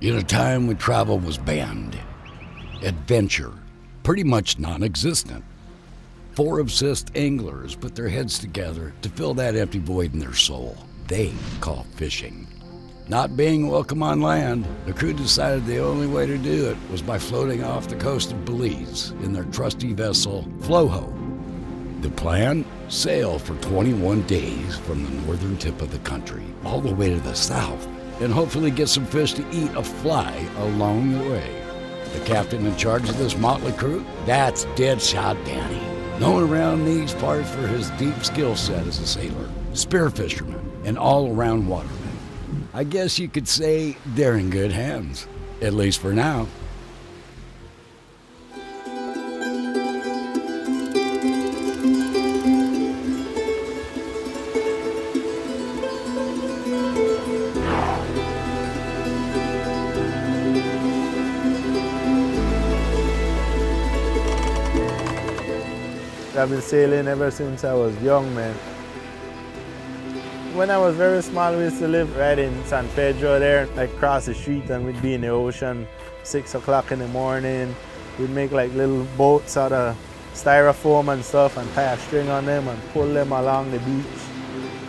In a time when travel was banned, adventure pretty much non existent, four obsessed anglers put their heads together to fill that empty void in their soul they call fishing. Not being welcome on land, the crew decided the only way to do it was by floating off the coast of Belize in their trusty vessel, Flojo. The plan? Sail for 21 days from the northern tip of the country, all the way to the south, and hopefully get some fish to eat a fly along the way. The captain in charge of this motley crew? That's Deadshot Danny, known around these parts for his deep skill set as a sailor, spear fisherman, and all around waterman. I guess you could say they're in good hands, at least for now. I've been sailing ever since I was young, man. When I was very small, we used to live right in San Pedro there, like across the street, and we'd be in the ocean, six o'clock in the morning. We'd make like little boats out of styrofoam and stuff and tie a string on them and pull them along the beach.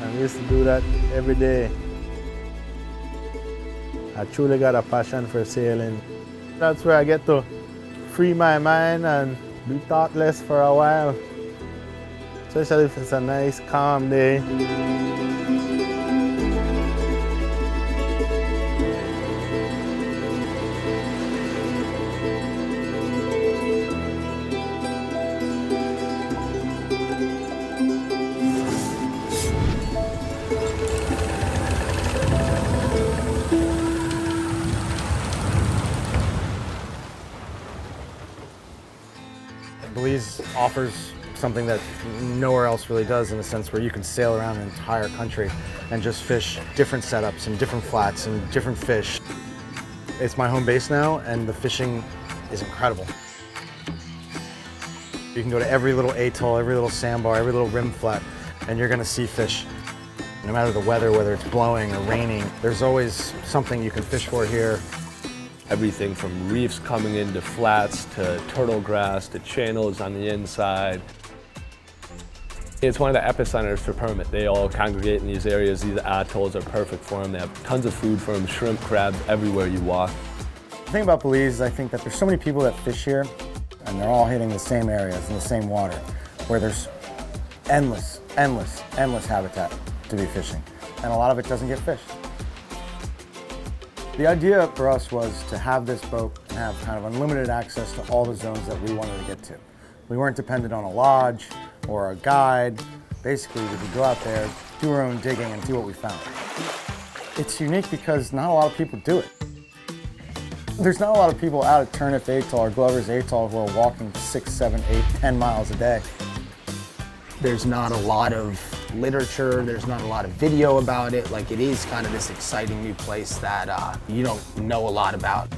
And we used to do that every day. I truly got a passion for sailing. That's where I get to free my mind and be thoughtless for a while especially if it's a nice, calm day. Belize offers something that nowhere else really does in a sense where you can sail around an entire country and just fish different setups and different flats and different fish. It's my home base now and the fishing is incredible. You can go to every little atoll, every little sandbar, every little rim flat, and you're gonna see fish. No matter the weather, whether it's blowing or raining, there's always something you can fish for here. Everything from reefs coming into flats to turtle grass to channels on the inside. It's one of the epicenters for permit. They all congregate in these areas. These atolls are perfect for them. They have tons of food for them, shrimp, crabs, everywhere you walk. The thing about Belize is I think that there's so many people that fish here and they're all hitting the same areas in the same water where there's endless, endless, endless habitat to be fishing. And a lot of it doesn't get fished. The idea for us was to have this boat and have kind of unlimited access to all the zones that we wanted to get to. We weren't dependent on a lodge or a guide. Basically, we could go out there, do our own digging, and see what we found. It's unique because not a lot of people do it. There's not a lot of people out at Turneffe Atoll or Glover's Atoll who are walking six, seven, eight, ten miles a day. There's not a lot of literature, there's not a lot of video about it. Like it is kind of this exciting new place that uh, you don't know a lot about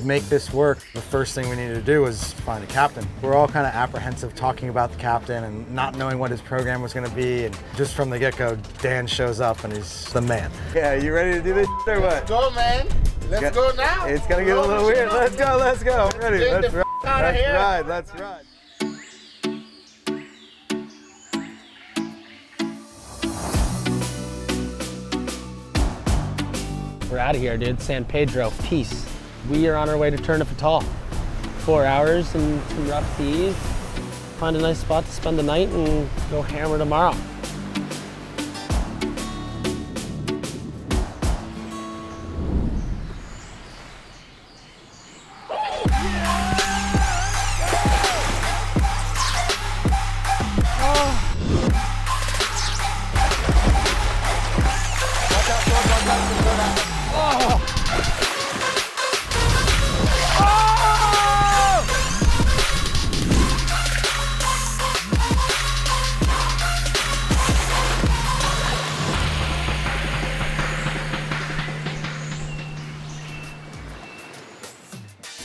to make this work, the first thing we needed to do was find a captain. We're all kind of apprehensive talking about the captain and not knowing what his program was going to be. And just from the get-go, Dan shows up and he's the man. Yeah, you ready to do this or what? Let's go, man. Let's Get, go now. It's going to get a little weird. Let's go, let's go. Ready, let's, ride. let's ride. Let's ride. We're out of here, dude. San Pedro, peace we are on our way to Turneffe Atoll. Four hours and some rough seas. Find a nice spot to spend the night and go hammer tomorrow.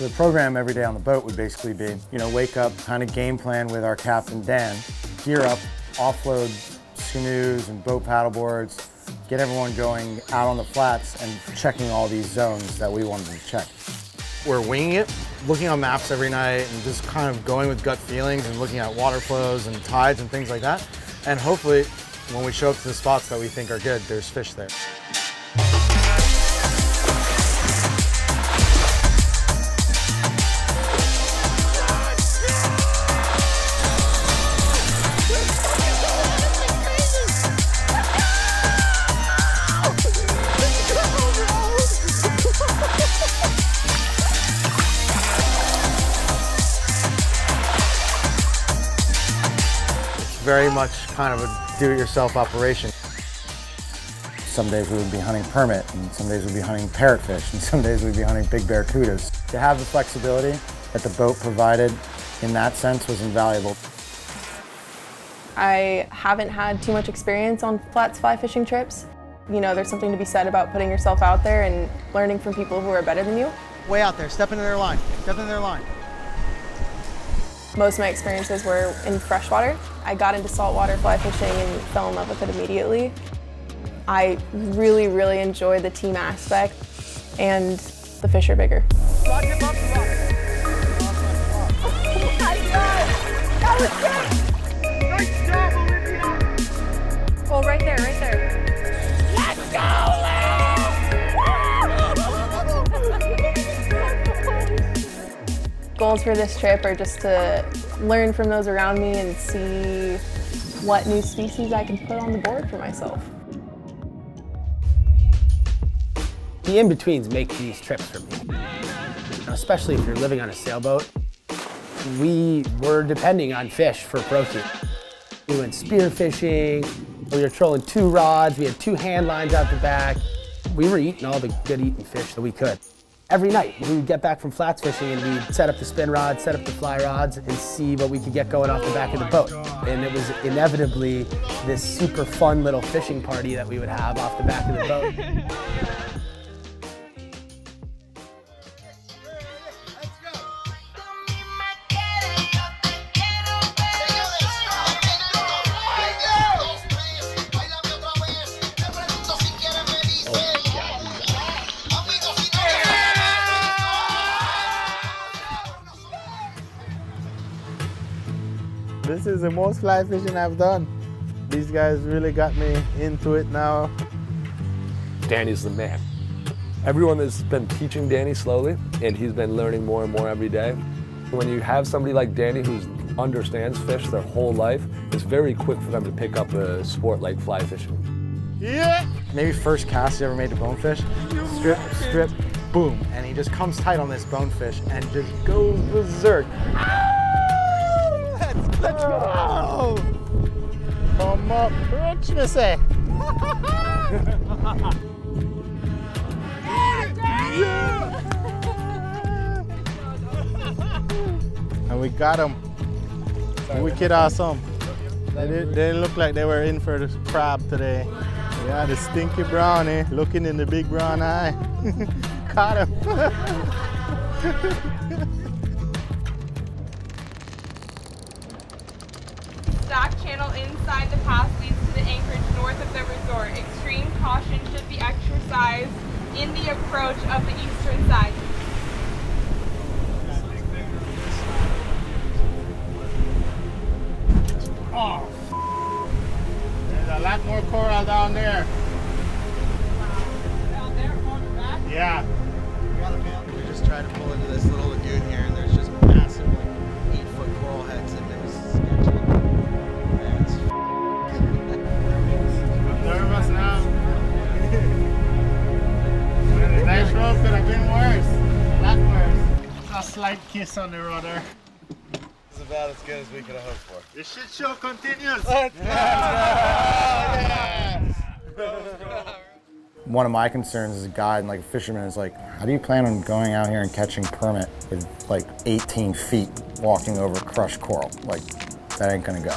The program every day on the boat would basically be, you know, wake up, kind of game plan with our captain, Dan, gear up, offload canoes and boat paddleboards, get everyone going out on the flats and checking all these zones that we wanted to check. We're winging it, looking on maps every night and just kind of going with gut feelings and looking at water flows and tides and things like that. And hopefully, when we show up to the spots that we think are good, there's fish there. Much kind of a do-it-yourself operation. Some days we would be hunting permit, and some days we'd be hunting parrotfish, and some days we'd be hunting big barracudas. To have the flexibility that the boat provided in that sense was invaluable. I haven't had too much experience on flats fly fishing trips. You know, there's something to be said about putting yourself out there and learning from people who are better than you. Way out there, step into their line, step into their line. Most of my experiences were in freshwater. I got into saltwater fly fishing and fell in love with it immediately. I really, really enjoy the team aspect and the fish are bigger. Oh, right there, right there. Goals for this trip are just to learn from those around me and see what new species I can put on the board for myself. The in-betweens make these trips for me, especially if you're living on a sailboat. We were depending on fish for protein. We went spear fishing, we were trolling two rods, we had two hand lines out the back. We were eating all the good eating fish that we could. Every night, we would get back from flats fishing and we'd set up the spin rods, set up the fly rods, and see what we could get going off the back of the boat. And it was inevitably this super fun little fishing party that we would have off the back of the boat. This is the most fly fishing I've done. These guys really got me into it now. Danny's the man. Everyone has been teaching Danny slowly, and he's been learning more and more every day. When you have somebody like Danny who understands fish their whole life, it's very quick for them to pick up a sport like fly fishing. Yeah! Maybe first cast he ever made to bonefish. Strip, strip, boom. And he just comes tight on this bonefish and just goes berserk. Let's, go! Come up, rich, me say. And we got them. Wicked awesome. They, did, they didn't look like they were in for the crab today. Yeah, the stinky brownie looking in the big brown eye. Caught him. Stock channel inside the pass leads to the anchorage north of the resort. Extreme caution should be exercised in the approach of the eastern side. Oh, there's a lot more coral down there. Down there, on back. Yeah. We just tried to pull into this little lagoon here, and there's just massive, like, eight foot coral heads, road could have been worse. A lot worse. A slight kiss on the rudder. It's about as good as we could have hoped for. The shit show continues. One of my concerns as a guide and like a fisherman is like, how do you plan on going out here and catching permit with like 18 feet walking over crushed coral? Like, that ain't gonna go.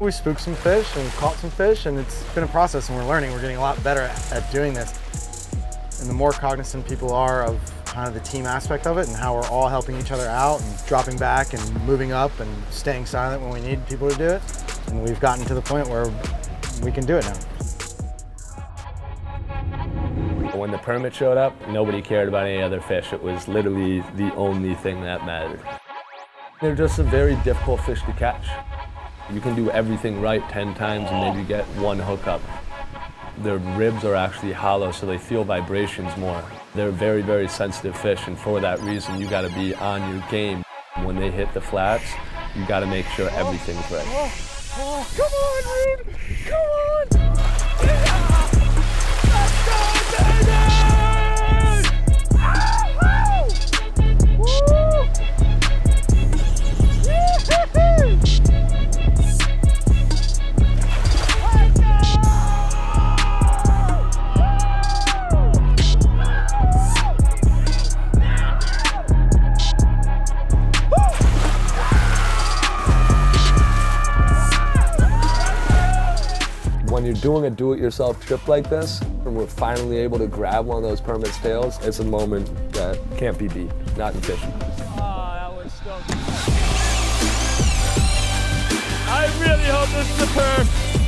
We spooked some fish and caught some fish and it's been a process and we're learning. We're getting a lot better at, at doing this. And the more cognizant people are of kind of the team aspect of it and how we're all helping each other out and dropping back and moving up and staying silent when we need people to do it. And we've gotten to the point where we can do it now. when the permit showed up, nobody cared about any other fish. It was literally the only thing that mattered. They're just a very difficult fish to catch. You can do everything right 10 times and maybe get one hookup. Their ribs are actually hollow, so they feel vibrations more. They're very, very sensitive fish, and for that reason, you gotta be on your game. When they hit the flats, you gotta make sure everything's right. Oh, oh, come on, Rude! Come on! When you're doing a do-it-yourself trip like this, and we're finally able to grab one of those permit tails, it's a moment that can't be beat, not in fishing. I really hope this is a perm.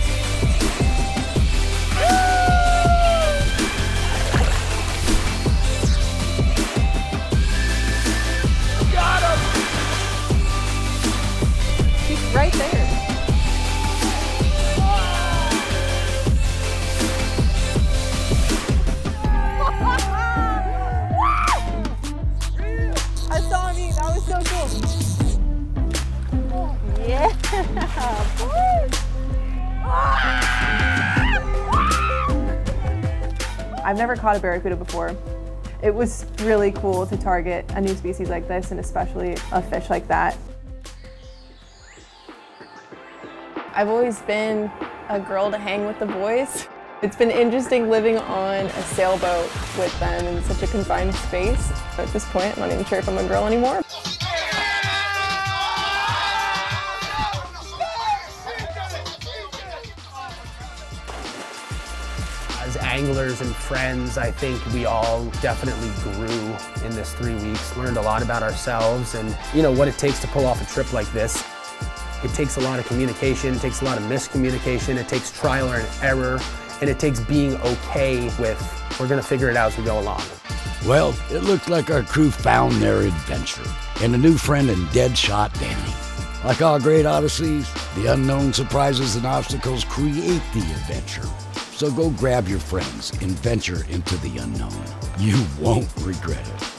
I've never caught a barracuda before. It was really cool to target a new species like this and especially a fish like that. I've always been a girl to hang with the boys. It's been interesting living on a sailboat with them in such a confined space. At this point, I'm not even sure if I'm a girl anymore. Anglers and friends, I think we all definitely grew in this three weeks, learned a lot about ourselves and, you know, what it takes to pull off a trip like this. It takes a lot of communication, it takes a lot of miscommunication, it takes trial and error, and it takes being okay with, we're gonna figure it out as we go along. Well, it looks like our crew found their adventure and a new friend in Deadshot Danny. Like all great odysseys, the unknown surprises and obstacles create the adventure. So go grab your friends and venture into the unknown. You won't regret it.